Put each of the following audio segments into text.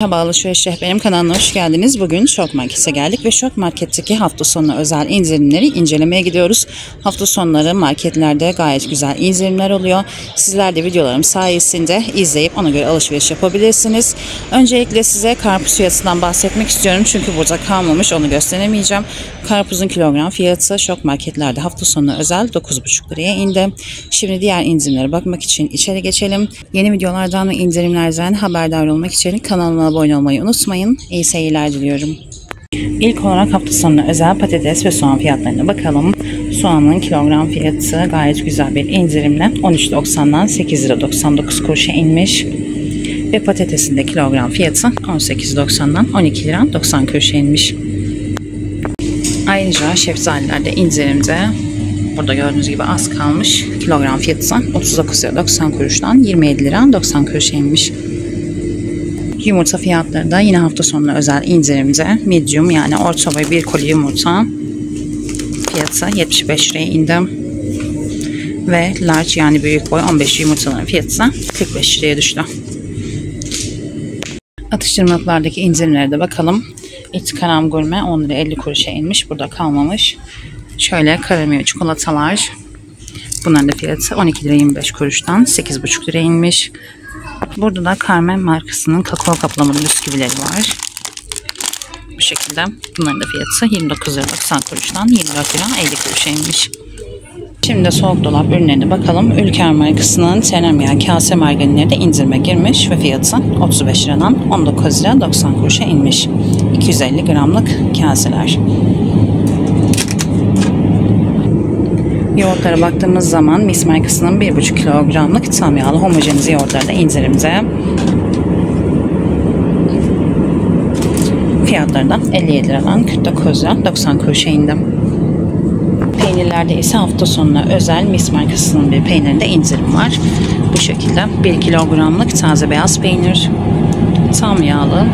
Merhaba Alışveriş Rehberim kanalına hoş geldiniz. Bugün Şok Market'e geldik ve Şok Market'teki hafta sonu özel indirimleri incelemeye gidiyoruz. Hafta sonları marketlerde gayet güzel indirimler oluyor. Sizler de videolarım sayesinde izleyip ona göre alışveriş yapabilirsiniz. Öncelikle size karpuz fiyatından bahsetmek istiyorum. Çünkü burada kalmamış onu gösteremeyeceğim. Karpuzun kilogram fiyatı Şok Marketlerde hafta sonu özel 9,5 liraya indi. Şimdi diğer indirimlere bakmak için içeri geçelim. Yeni videolardan ve indirimlerden haberdar olmak için kanalıma abone olmayı unutmayın. İyi seyirler diliyorum. İlk olarak hafta sonu özel patates ve soğan fiyatlarına bakalım. Soğanın kilogram fiyatı gayet güzel bir indirimle 13.90'dan 8 lira 99 kuruşa inmiş. Ve patatesin de kilogram fiyatı 18.90'dan 12 lira 90 kuruşa inmiş. Ayrıca şeftaliler indirimde. Burada gördüğünüz gibi az kalmış. Kilogram fiyatı 39 lira 90 kuruştan 27 lira 90 kuruşa inmiş. Yumurta fiyatları da yine hafta sonu özel indirimde. Medium yani orta boy bir koli yumurta fiyatı 75 liraya indi. Ve large yani büyük boy 15 yumurtaların fiyatı 45 liraya düştü. Atıştırmalıklardaki indirimlere de bakalım. İtikaram gurme 10 lira 50 kuruşa inmiş. Burada kalmamış. Şöyle karamel çikolatalar. Bunların da fiyatı 12 lira 25 kuruştan 8,5 liraya inmiş. Burada da Carmen markasının kakao kaplamalı bisküvileri var. Bu şekilde. Bunların da fiyatı 29 lira 90 kuruştan 24 lira 50 kuruşa inmiş. Şimdi soğuk dolap ürünlerine bakalım. Ülker markasının tereyağı kase margarinleri de indirime girmiş ve fiyatı 35 liradan 19 lira 90 kuruşa inmiş. 250 gramlık kaseler. Yoğurtlara baktığımız zaman Mis markasının 1,5 kilogramlık tam yağlı homojenize yoğurtları da indirimde. Fiyatları da 57 liradan 49 lira 90 kuruşa indi. Peynirlerde ise hafta sonuna özel Mis markasının bir peynirinde indirim var. Bu şekilde 1 kilogramlık taze beyaz peynir tam yağlı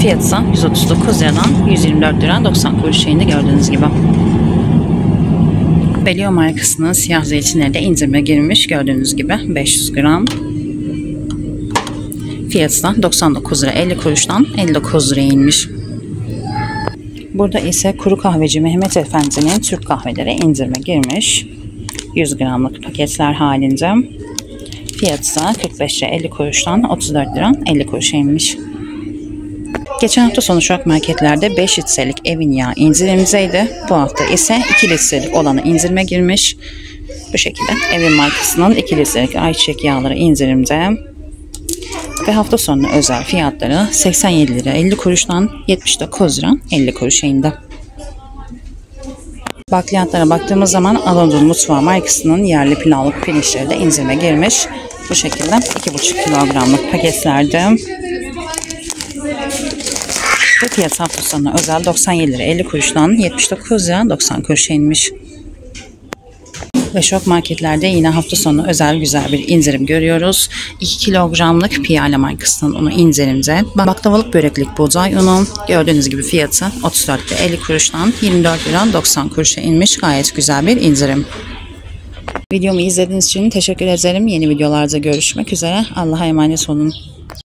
fiyatı 139 liradan 124 lira 90 kuruşa indi gördüğünüz gibi. Belio markasının siyah zeytinleri indirime girmiş gördüğünüz gibi 500 gram. Fiyatı da 99 lira 50 kuruştan 59 liraya inmiş. Burada ise kuru kahveci Mehmet Efendi'nin Türk kahveleri indirime girmiş. 100 gramlık paketler halinde. Fiyatı da 45 lira 50 kuruştan 34 lira 50 kuruşa inmiş. Geçen hafta sonu şok marketlerde 5 litrelik evin yağı indirimdeydi. Bu hafta ise 2 litrelik olanı indirime girmiş. Bu şekilde evin markasının 2 litrelik ayçiçek yağları indirimde. Ve hafta sonu özel fiyatları 87 lira 50 kuruştan 79 lira 50 kuruşa indi. Bakliyatlara baktığımız zaman Anadolu Mutfağı markasının yerli pilavlık pirinçleri de indirime girmiş. Bu şekilde 2,5 kilogramlık paketlerde ve fiyat hafta sonu özel 97 lira 50 kuruştan 79 lira 90 kuruşa inmiş. Ve şok marketlerde yine hafta sonu özel güzel bir indirim görüyoruz. 2 kilogramlık Piyale markasının unu indirimde. Baklavalık böreklik buğday unu gördüğünüz gibi fiyatı 34 lira 50 kuruştan 24 lira 90 kuruşa inmiş. Gayet güzel bir indirim. Videomu izlediğiniz için teşekkür ederim. Yeni videolarda görüşmek üzere. Allah'a emanet olun.